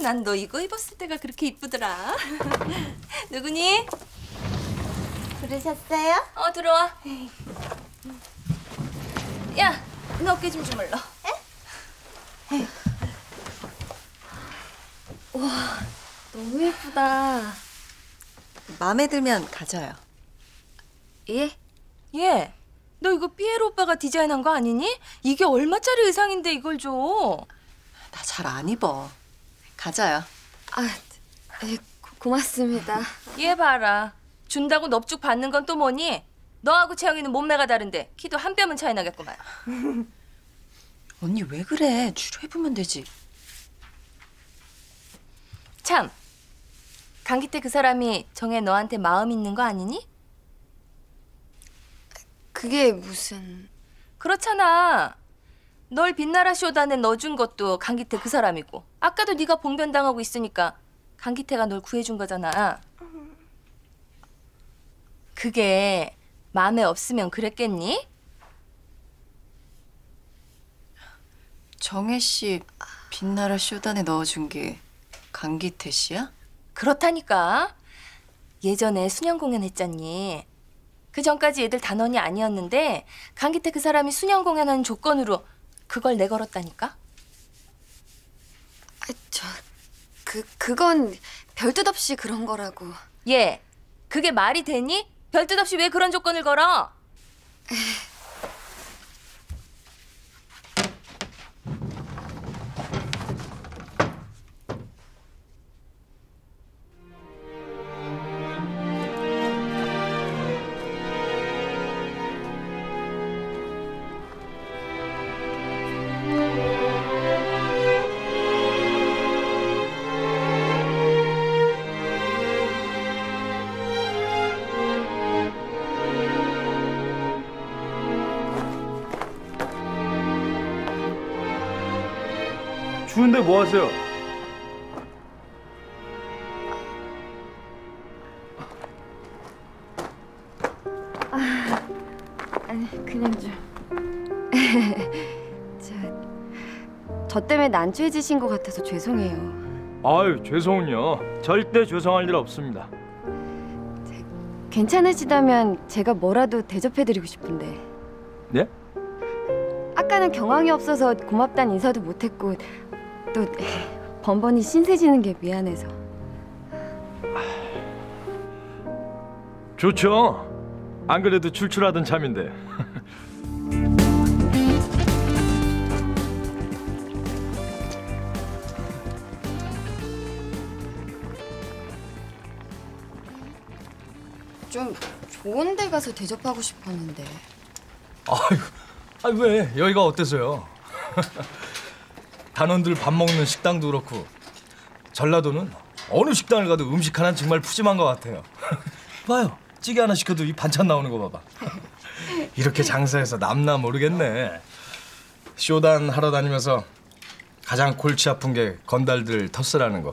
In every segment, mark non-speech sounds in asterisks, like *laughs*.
난 너 이거 입었을 때가 그렇게 이쁘더라. *laughs* 누구니? 부르셨어요? 어 들어와. 야, 너 어깨 좀 주물러. 너무 예쁘다. 마음에 들면 가져요. 예? 얘, 너 이거 삐에로 오빠가 디자인한 거 아니니? 이게 얼마짜리 의상인데 이걸 줘? 나 잘 안 입어. 가져요. 아, 네, 고, 고맙습니다. 얘 봐라. 준다고 넙죽 받는 건 또 뭐니? 너하고 채영이는 몸매가 다른데 키도 한 뼘은 차이 나겠구만. *laughs* 언니 왜 그래? 주려해보면 되지. 참, 강기태 그 사람이 정혜 너한테 마음 있는 거 아니니? 그게 무슨... 그렇잖아. 널 빛나라 쇼단에 넣어준 것도 강기태 그 사람이고 아까도 네가 봉변당하고 있으니까 강기태가 널 구해준 거잖아. 그게 마음에 없으면 그랬겠니? 정혜 씨 빛나라 쇼단에 넣어준 게 강기태 씨야? 그렇다니까. 예전에 수년 공연 했잖니. 그 전까지 얘들 단원이 아니었는데 강기태 그 사람이 수년 공연하는 조건으로 그걸 내걸었다니까. 아, 저... 그, 그건 별뜻 없이 그런 거라고. 얘, 그게 말이 되니? 별뜻 없이 왜 그런 조건을 걸어? *laughs* 추운데 뭐 하세요? 아니, 그냥 좀... *laughs* 저... 저 때문에 난처해지신 것 같아서 죄송해요. 아유 죄송은요. 절대 죄송할 일 없습니다. 괜찮으시다면 제가 뭐라도 대접해드리고 싶은데 네? 아까는 경황이 없어서 고맙다는 인사도 못했고 또 번번이 신세지는 게 미안해서 좋죠. 안 그래도 출출하던 참인데. *laughs* 좀 좋은 데 가서 대접하고 싶었는데 아유, 아니 왜 여기가 어때서요? *laughs* 단원들 밥 먹는 식당도 그렇고 전라도는 어느 식당을 가도 음식 하나는 정말 푸짐한 것 같아요. *laughs* 봐요, 찌개 하나 시켜도 이 반찬 나오는 거 봐봐. *laughs* 이렇게 장사해서 남나 모르겠네. 쇼단 하러 다니면서 가장 골치 아픈 게 건달들 텃세라는 거.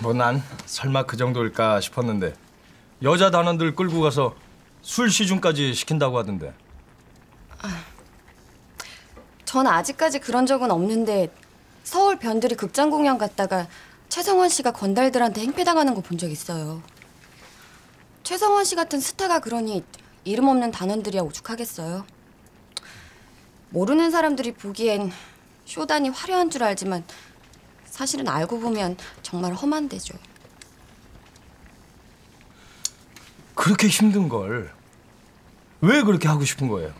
뭐 난 설마 그 정도일까 싶었는데 여자 단원들 끌고 가서 술 시중까지 시킨다고 하던데. 전 아직까지 그런 적은 없는데 서울 변들이 극장 공연 갔다가 최성원 씨가 건달들한테 행패당하는 거 본 적 있어요. 최성원 씨 같은 스타가 그러니 이름 없는 단원들이야 오죽하겠어요. 모르는 사람들이 보기엔 쇼단이 화려한 줄 알지만 사실은 알고 보면 정말 험한 데죠. 그렇게 힘든 걸 왜 그렇게 하고 싶은 거예요?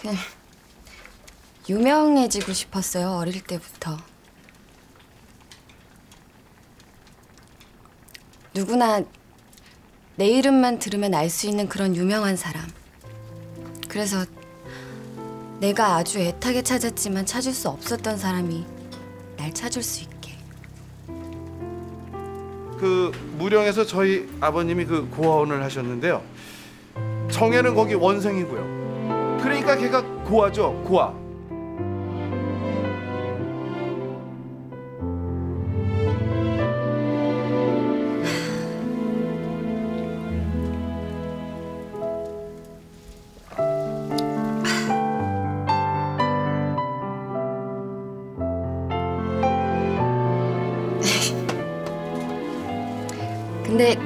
그 유명해지고 싶었어요 어릴 때부터. 누구나 내 이름만 들으면 알 수 있는 그런 유명한 사람. 그래서 내가 아주 애타게 찾았지만 찾을 수 없었던 사람이 날 찾을 수 있게. 그 무령에서 저희 아버님이 그 고아원을 하셨는데요. 정혜는 거기 원생이고요. 그러니까 걔가 고아죠. 고아. 근데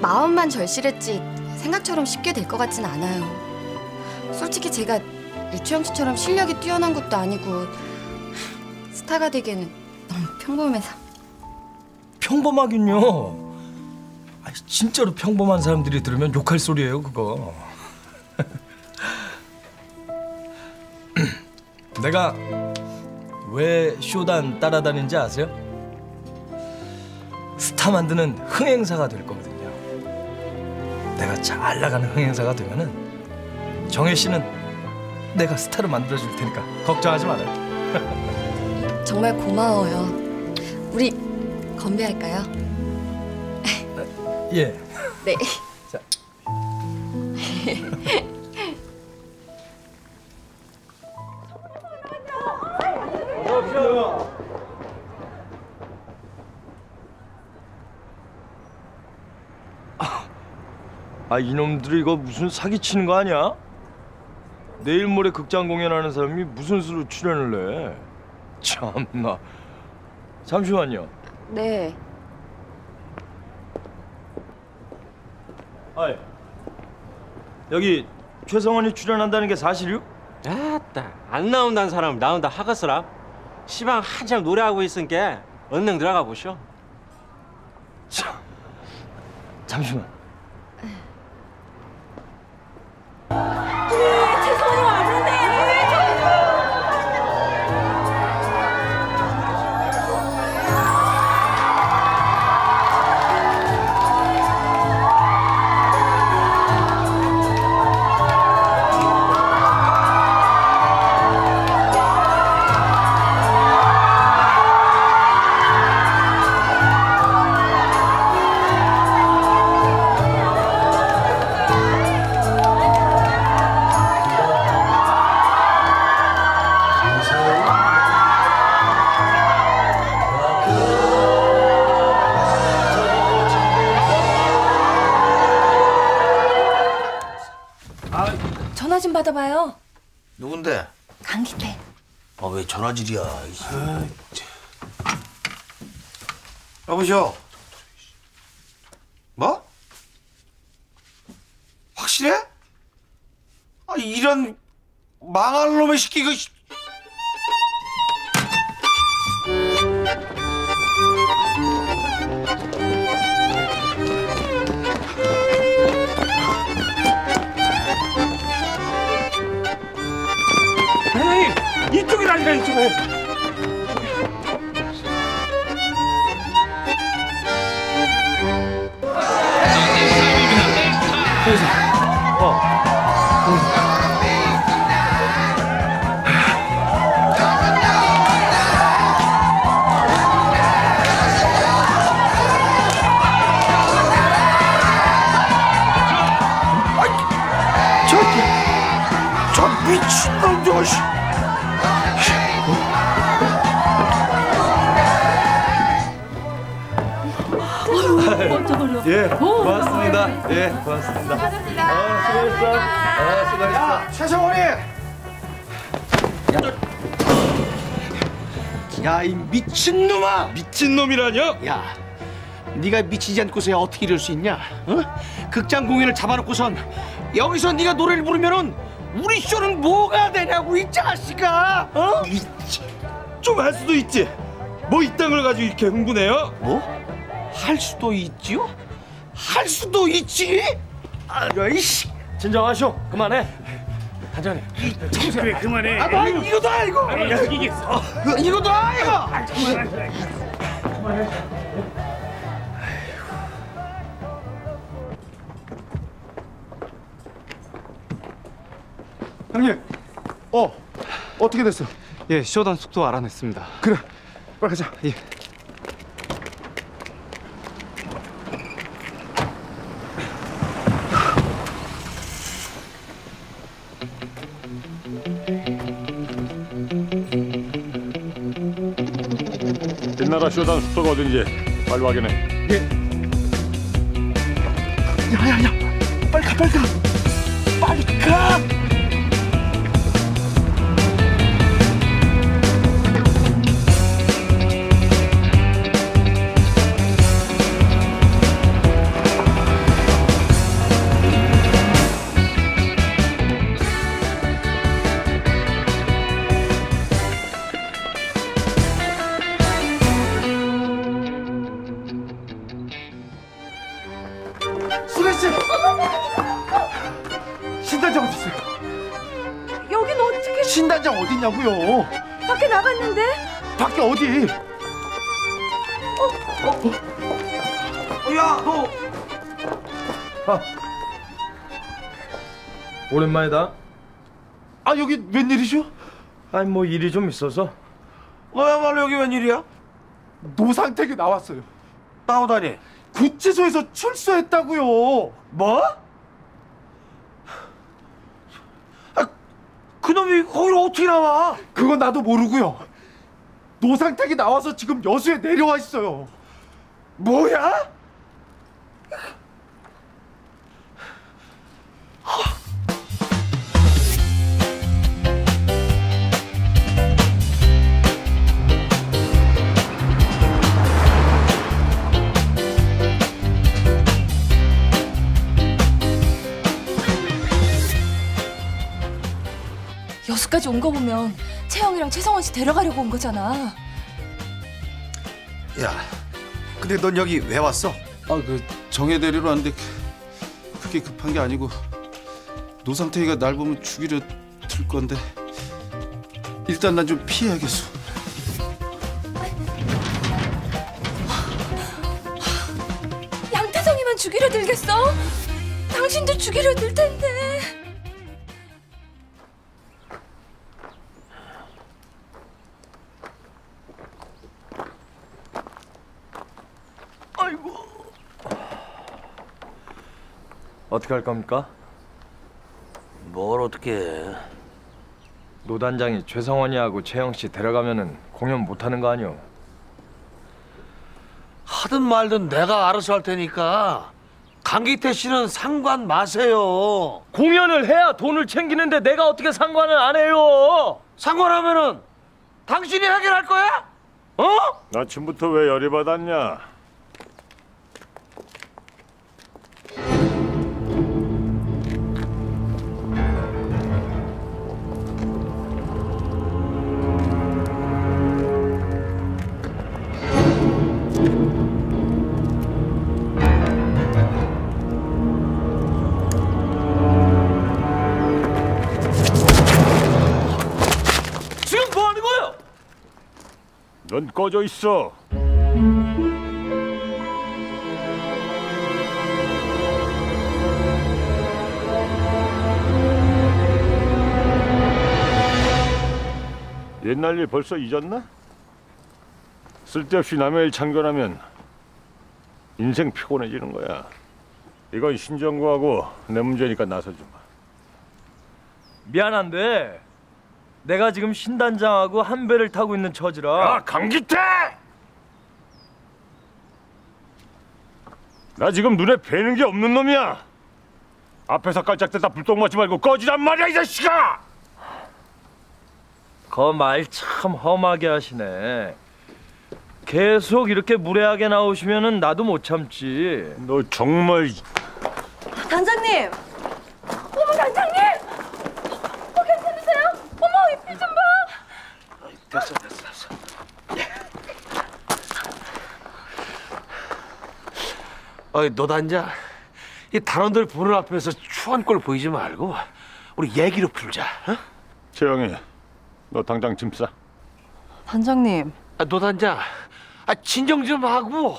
마음만 절실했지 생각처럼 쉽게 될 것 같진 않아요. 솔직히 제가 유치영 씨처럼 실력이 뛰어난 것도 아니고 스타가 되기에는 너무 평범해서 평범하긴요. 아, 진짜로 평범한 사람들이 들으면 욕할 소리예요, 그거. *laughs* 내가 왜 쇼단 따라다닌지 아세요? 스타 만드는 흥행사가 될 거거든요. 내가 잘 나가는 흥행사가 되면은 정혜 씨는 내가 스타를 만들어 줄 테니까 걱정하지 말아요. *laughs* 정말 고마워요. 우리 건배할까요? 예. 네. 아 이놈들이 이거 무슨 사기치는 거 아니야? 내일 모레 극장 공연하는 사람이 무슨 수로 출연을 해? 참나. 잠시만요. 네. 아이 여기 최성원이 출연한다는 게 사실이요? 아따 안 나온다는 사람을 나온다 하겠으라 시방 한참 노래하고 있으니까 얼른 들어가 보쇼 참. 잠시만. 전화질이야? 이씨. 여보시오. 뭐? 확실해? 아 이런 망할 놈의 그. 씨. 에이 이쪽이라니까 이쪽에 저 미친놈 저 예, 고맙습니다. 예, 고맙습니다. 아, 수고했어. 아, 수고했어. 최성원이 야이 미친놈아! 미친놈이라뇨? 야, 네가 미치지 않고서야 어떻게 이럴 수 있냐? 어? 극장 공연을 잡아놓고선 여기서 네가 노래를 부르면은 우리 쇼는 뭐가 되냐고 이 자식아! 어? 좀할 수도 있지. 뭐 이딴 걸 가지고 이렇게 흥분해요? 뭐? 할 수도 있지요? 할 수도 있지? 아이씨! 진정하쇼. 그만해. 한잔해. 그래 그만해. 아, 나 이거다 이거. 이기겠어. 이거다 이거. 형님. 어 어떻게 됐어? 예, 쇼단 숙소 알아냈습니다. 그래 빨리 가자. 예. 쇼단 숙소가 어딘지 빨리 확인해. 야야야, 빨리 가 빨리 가. 신단장 어딨냐고요? 밖에 나갔는데? 밖에 어디? 야, 너 오랜만이다. 아 여기 웬일이죠? 아니 뭐 일이 좀 있어서. 너야말로 여기 웬일이야? 노상택이 나왔어요. 나오다니. 구치소에서 출소했다고요. 뭐? 그놈이 거기로 어떻게 나와? 그건 나도 모르고요. 노상택이 나와서 지금 여수에 내려와 있어요. 뭐야? 여수까지 온 거 보면 채영이랑 최성원 씨 데려가려고 온 거잖아. 야, 근데 넌 여기 왜 왔어? 아 그 정혜 데리러 왔는데 그게 급한 게 아니고 노상태이가 날 보면 죽이려 들 건데 일단 난 좀 피해야겠어. 양태성이만 죽이려 들겠어? 당신도 죽이려 들 텐데. 어떻게 할 겁니까? 뭘 어떻게 해? 노 단장이 최성원이하고 채영 씨 데려가면은 공연 못 하는 거 아니오? 하든 말든 내가 알아서 할 테니까 강기태 씨는 상관 마세요. 공연을 해야 돈을 챙기는데 내가 어떻게 상관을 안 해요? 상관하면은 당신이 해결할 거야? 어? 아침부터 왜 열이 받았냐? 넌 꺼져 있어. 옛날 일 벌써 잊었나? 쓸데없이 남의 일 참견하면 인생 피곤해지는 거야. 이건 신정구하고 내 문제니까 나서지 마. 미안한데 내가 지금 신단장하고 한 배를 타고 있는 처지라. 야 강기태! 나 지금 눈에 뵈는 게 없는 놈이야. 앞에서 깔짝대다 불똥 맞지 말고 꺼지란 말이야 이 자식아! 그말참 험하게 하시네. 계속 이렇게 무례하게 나오시면은 나도 못 참지. 너 정말 단장님! 어머 단장님! 어 괜찮으세요? 어머 이피 좀 봐! 됐어 됐어 됐어. 어이 노단장 이 단원들 보는 앞에서 추한 꼴 보이지 말고 우리 얘기로 풀자. 어? 채영이 너 당장 짐 싸. 단장님, 아, 노단장 아, 진정 좀 하고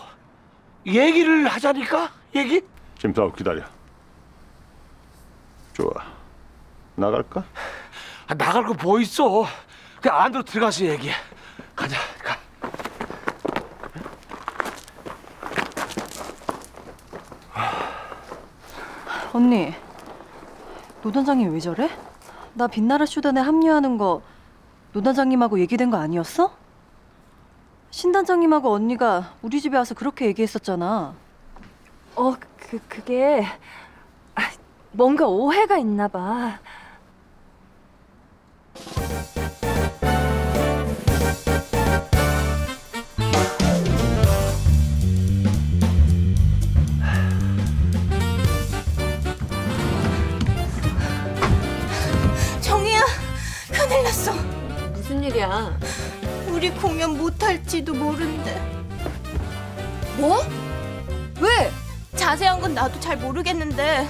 얘기를 하자니까 얘기. 짐 싸고 기다려. 좋아. 나갈까? 아, 나갈 거 뭐 있어? 그냥 안으로 들어가서 얘기해. 가자 가. 언니. 노 단장님 왜 저래? 나 빛나라 쇼단에 합류하는 거 노 단장님하고 얘기된 거 아니었어? 신 단장님하고 언니가 우리 집에 와서 그렇게 얘기했었잖아. 어, 그 그게 아, 뭔가 오해가 있나 봐. 났어. 무슨 일이야? 우리 공연 못할지도 모른데. 뭐? 왜? 자세한 건 나도 잘 모르겠는데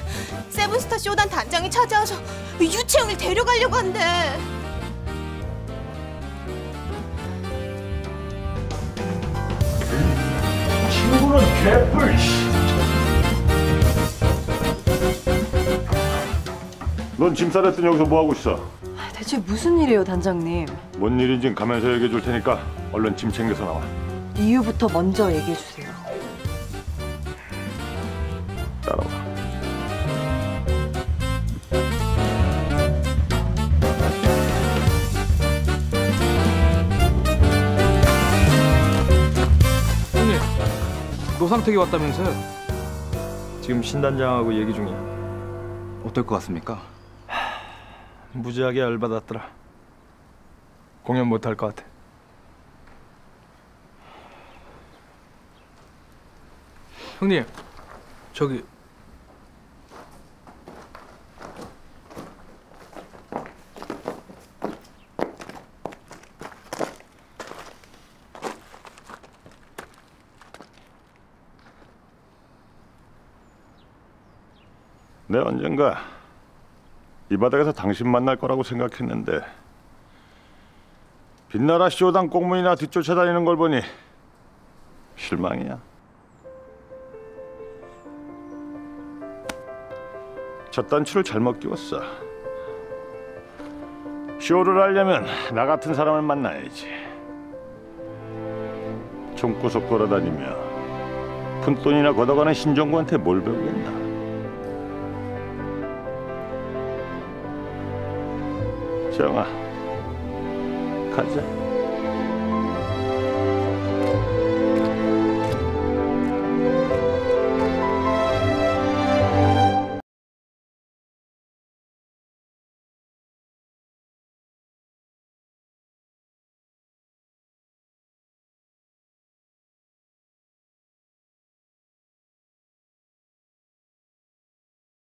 세븐스타 쇼단 단장이 찾아와서 유채영을 데려가려고 한대. 친구는 개뿔. 넌짐 싸댔더니 여기서 뭐 하고 있어? 대체 무슨 일이에요, 단장님? 뭔 일인지 가면서 얘기해 줄 테니까 얼른 짐 챙겨서 나와. 이유부터 먼저 얘기해 주세요. 따라와. 형님, 노상택이 왔다면서요? 지금 신단장하고 얘기 중이야. 어떨 것 같습니까? 무지하게 열받았더라. 공연 못할 것 같아. 형님, 저기 내 언젠가 이 바닥에서 당신 만날 거라고 생각했는데 빛나라 쇼당 꽁무니나 뒤쫓아다니는 걸 보니 실망이야. 첫 단추를 잘못 끼웠어. 쇼를 하려면 나 같은 사람을 만나야지. 총구석 돌아다니며 푼돈이나 걷어가는 신정구한테 뭘 배우겠나. 정아, 가자.